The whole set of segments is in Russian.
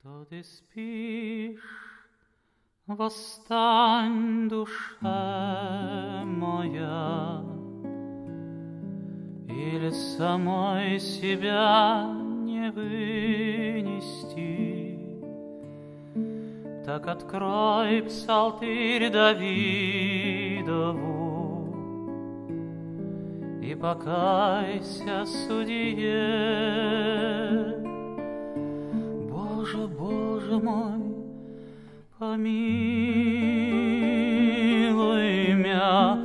Что ты спишь? Восстань, душа моя, Или самой себя не вынести. Так открой псалтырь Давидову И покайся, судье. Помилуй меня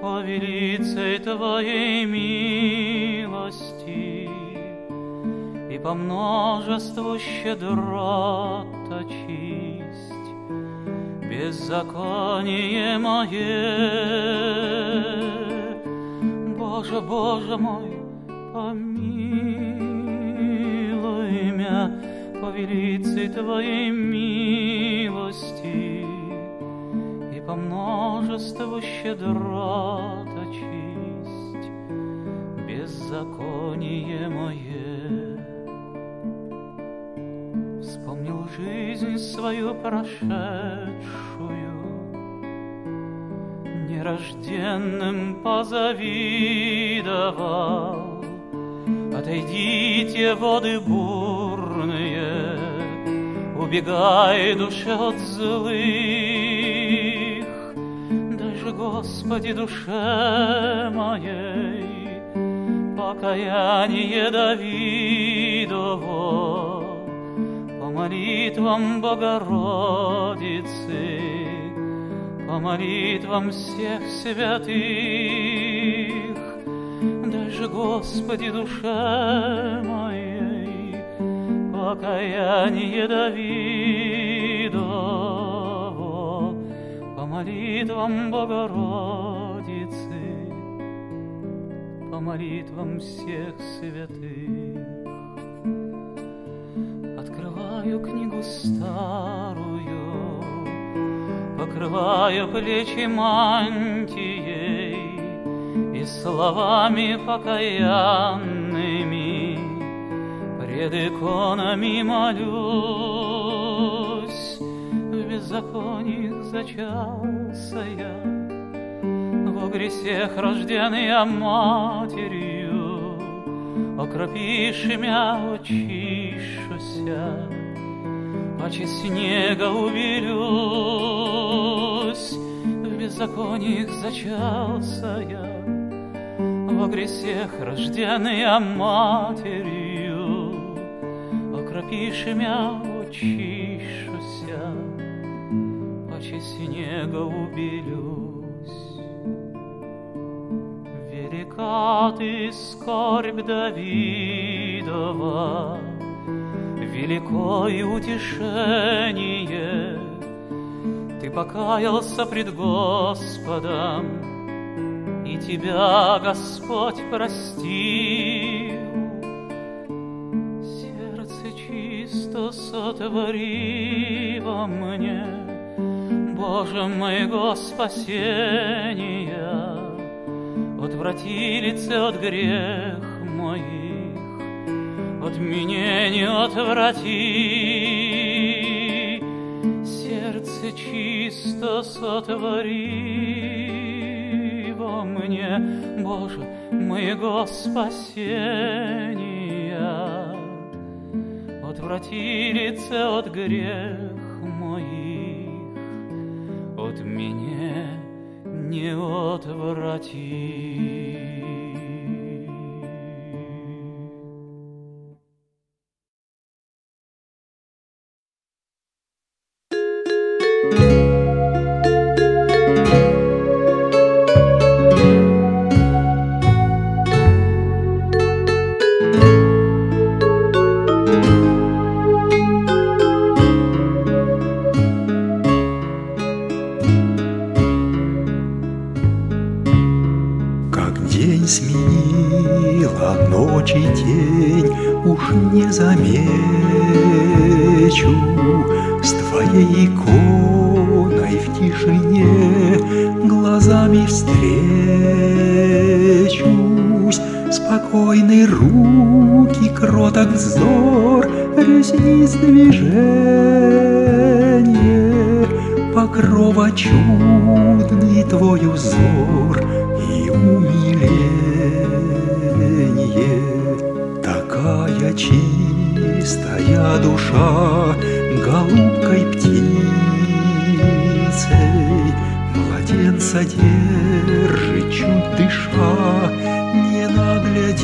по велицей Твоей милости и по множеству щедрот очисть беззаконие мое. Боже, Боже мой, помилуй меня по Твоей милости и по множеству щедрот очисть беззаконие мое. Вспомнил жизнь свою прошедшую, нерожденным позавидовал. Отойдите, воды бурные, убегай, душа от злых. Даже, Господи, душе моей, покаяние Давидово, по молитвам Богородицы, по молитвам всех святых, Господи, душе моей, покаяние Давидово, по молитвам Богородицы, по молитвам всех святых. Открываю книгу старую, покрываю плечи мантией словами покаянными пред иконами молюсь. В беззакониях зачался я, во гресех рожденный я матерью, окропишь мя очищуся паче снега уберюсь, в беззакониях зачался я, во гресех рожденный я матерью, окропишь мя очищуся, паче снега уберюсь. Велика ты скорбь Давидова, великое утешение. Ты покаялся пред Господом, и тебя Господь простил. Сердце чисто сотвори во мне, Боже моего спасения, Отврати лице от грех моих, от меня не отврати, сердце чисто сотвори во мне, Боже, моего спасения. Отврати лице от грех моих, от меня не отврати. Как не замечу. С твоей иконой в тишине Глазами встречусь. Спокойные руки, кроток взор ресниц движение, Покрова чудный твой узор и умиление. Такая чистая душа голубкой птицей Младенца держит, чуть дыша, не наглядится.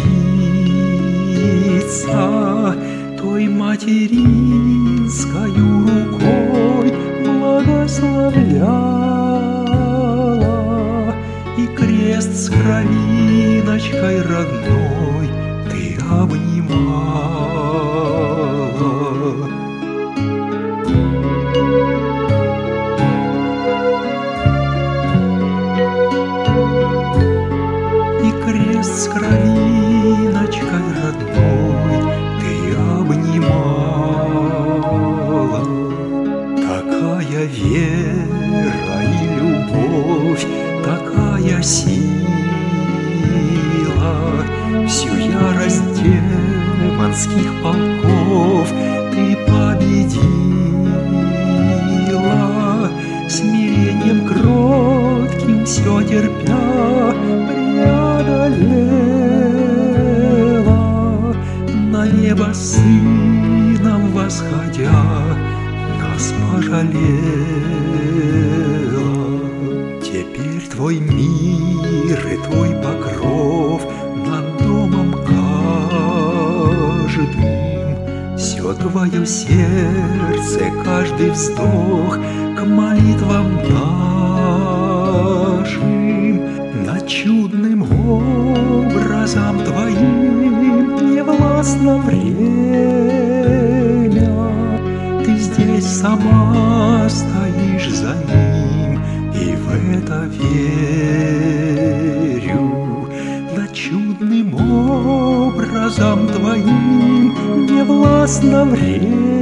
Той материнскою рукой благословляла И крест с кровиночкой родной Всю ярость демонских полков ты победила. Смирением кротким все терпя преодолела, На небо сыном восходя, нас пожалела. Теперь твой мир и твой покров Твое сердце, каждый вздох к молитвам нашим, над чудным образом твоим не властно время. Ты здесь сама стоишь властно время.